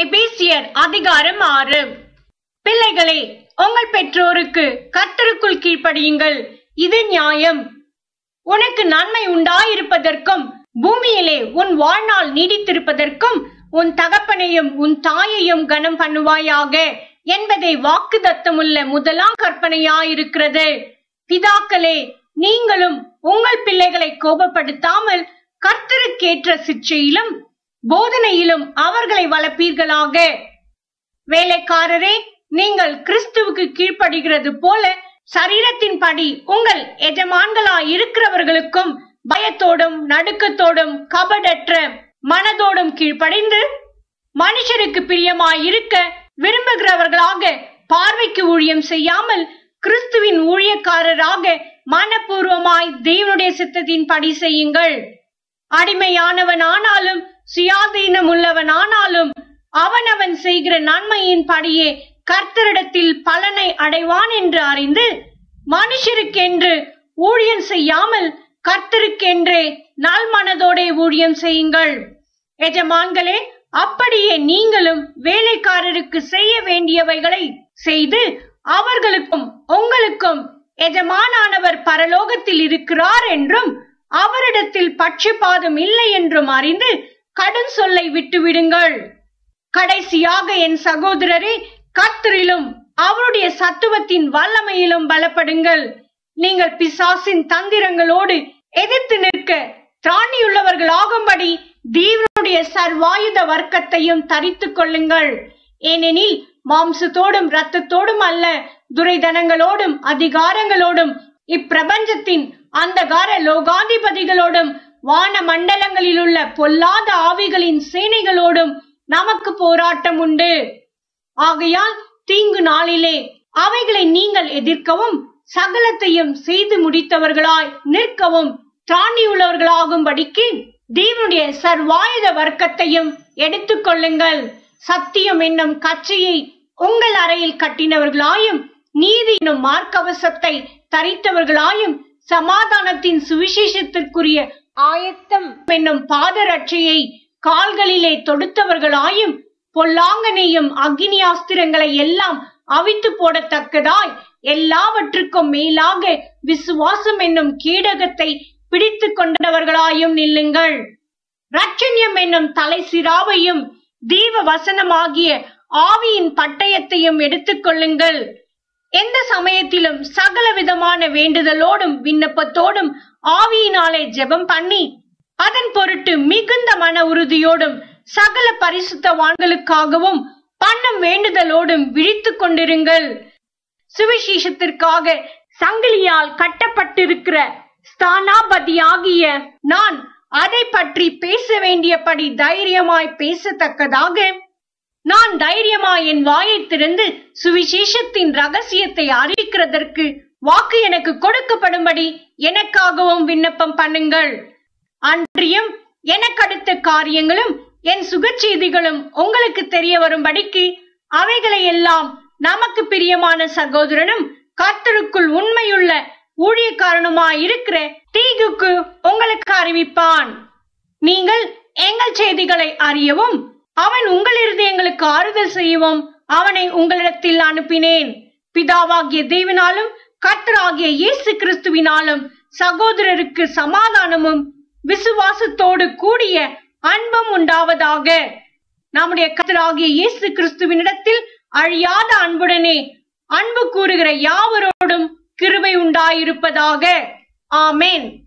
எபேசியர் அதிகாரம் ஆறு. பிள்ளைகளே உங்கள் பெற்றோருக்கு கர்த்தருக்குள் கீழ்ப்படியுங்கள். இது நியாயம். உனக்கு நன்மை உண்டாயிருப்பதற்கும் பூமியிலே உன் வாழ்நாள் நீடித்திருப்பதற்கும் உன் தகப்பனையும் உன் தாயையும் கனம் பண்ணுவாயாக என்பதை வாக்கு தத்தமுள்ள முதலாம் கற்பனையாயிருக்கிறது. பிதாக்களே நீங்களும் உங்கள் பிள்ளைகளை கோபப்படுத்தாமல் கர்த்தருக்கேற்ற சிச்சையிலும் போதனையிலும் அவர்களை வளர்ப்பீர்களாக. வேலைக்காரரே நீங்கள் கிறிஸ்துவுக்கு கீழ்ப்படுகிறது போல சரீரத்தின் படி உங்கள் எஜமான்களாய் இருக்கிறவர்களுக்கும் பயத்தோடும் நடுக்கத்தோடும் கபடற்ற மனதோடும் கீழ்ப்படைந்து மனுஷருக்கு பிரியமாய் இருக்க விரும்புகிறவர்களாக பார்வைக்கு ஊழியம் செய்யாமல் கிறிஸ்துவின் ஊழியக்காரராக மனப்பூர்வமாய் தேவனுடைய சித்தத்தின் படி செய்யுங்கள். அடிமையானவன் ஆனாலும் சுயாதீனம் உள்ளவன் ஆனாலும் அவனவன் செய்கிற நன்மையின் படியே கர்த்தரிடத்தில் பலனை அடைவான் என்று அறிந்து மனுஷருக்கென்று ஊழியம் செய்யாமல் கர்த்தருக்கென்றே நல் மனதோடே ஊழியம் செய்யுங்கள். எஜமான்களே அப்படியே நீங்களும் வேலைக்காரருக்கு செய்ய வேண்டியவைகளை செய்து அவர்களுக்கும் உங்களுக்கும் எஜமானானவர் பரலோகத்தில் இருக்கிறார் என்றும் அவரிடத்தில் பட்சபாதம் இல்லை என்றும் அறிந்து கடும் சொல்லை விட்டு விடுங்கள். கடைசியாக என் சகோதரரே கர்த்தரிலும் அவருடைய சத்துவத்தின் வல்லமையிலும் பலப்படுங்கள். நீங்கள் பிசாசின் தந்திரங்களோடு எதிர்த்து நிற்க திராணியுள்ளவர்கள் ஆகும்படி தீவனுடைய சர்வாயுத வர்க்கத்தையும் தரித்துக் கொள்ளுங்கள். ஏனெனில் மாம்சத்தோடும் இரத்தத்தோடும் அல்ல துரைதனங்களோடும் அதிகாரங்களோடும் இப்பிரபஞ்சத்தின் அந்தகார லோகாதிபதிகளோடும் வான மண்டலங்களில் உள்ள பொல்லாத ஆவிகளின் சேனைகளோடும் நமக்கு போராட்டம் உண்டு ஆகையால் தீங்கு நாளிலே அவைகளை நீங்கள் எதிர்க்கவும் சகலத்தையும் செய்து முடித்தவர்களாய் நிற்கவும் திராணியுள்ளவர்களாகும்படிக்கு தேவனுடைய சர்வாயுத வர்க்கத்தையும் எடுத்துக்கொள்ளுங்கள் சத்தியம் என்னும் கச்சையை உங்கள் அறையில் கட்டினவர்களாயும் நீதி என்னும் மார்க்கவசத்தை தரித்தவர்களாயும் சமாதானத்தின் சுவிசேஷத்திற்குரிய ஆயத்தம் என்னும் பாதரட்சையை கால்களிலே தொடுத்தவர்களாயும் பொல்லாங்கனையும் அக்னி ஆஸ்திரங்களை எல்லாம் அவித்து போடத்தக்கதாய் எல்லாவற்றுக்கும் மேலாக விசுவாசம் என்னும் கீடகத்தை பிடித்து கொண்டவர்களாயும் நில்லுங்கள். ரட்சண்யம் என்னும் தலை சிராவையும் தீவ வசனமாகிய ஆவியின் பட்டயத்தையும் எடுத்துக்கொள்ளுங்கள் எந்த சமயத்திலும் சகல விதமான வேண்டுதலோடும் விண்ணப்பத்தோடும் ஆவியினாலே ஜெபம் பண்ணி அதன் பொருட்டு மிகுந்த மன உறுதியோடும் சகல பரிசுத்தவான்களுக்காகவும் பண்ணும் வேண்டுதலோடும் விழித்துக் கொண்டிருங்கள். சுவிசேஷத்திற்காக சங்கிலியால் கட்டப்பட்டிருக்கிற ஸ்தானாபதியாகிய நான் அதை பற்றி பேச வேண்டியபடி தைரியமாய் பேசத்தக்கதாக நான் தைரியமாய் என் வாயை திறந்து சுவிசேஷத்தின் ரகசியத்தை அறிவிக்கிறதற்கு வாக்கு எனக்கு கொடுக்கப்படும்படி எனக்காகவும் விண்ணப்பம் பண்ணுங்கள். அன்றியும் எனக்கடுத்த காரியங்களும் என் சுகச்செய்திகளும் உங்களுக்கு தெரிய வரும்படிக்கு அவைகளை எல்லாம் நமக்கு பிரியமான சகோதரனும் கர்த்தருக்குள் உண்மையுள்ள ஊழியக்காரனுமாய் இருக்கிற தீகுக்கு உங்களுக்கு அறிவிப்பான். நீங்கள் எங்கள் செய்திகளை அறியவும் அவன் உங்களிருந்து எங்களுக்கு ஆறுதல் செய்யவும் அவனை உங்களிடத்தில் அனுப்பினேன். பிதாவாகிய தேவனாலும் கர்த்தராகிய இயேசு கிறிஸ்துவினாலும் சகோதரருக்கு சமாதானமும் விசுவாசத்தோடு கூடிய அன்பும் உண்டாவதாக. நம்முடைய கர்த்தராகிய இயேசு கிறிஸ்துவினிடத்தில் அழியாத அன்புடனே அன்பு கூறுகிற யாவரோடும் கிருபை உண்டாயிருப்பதாக. ஆமேன்.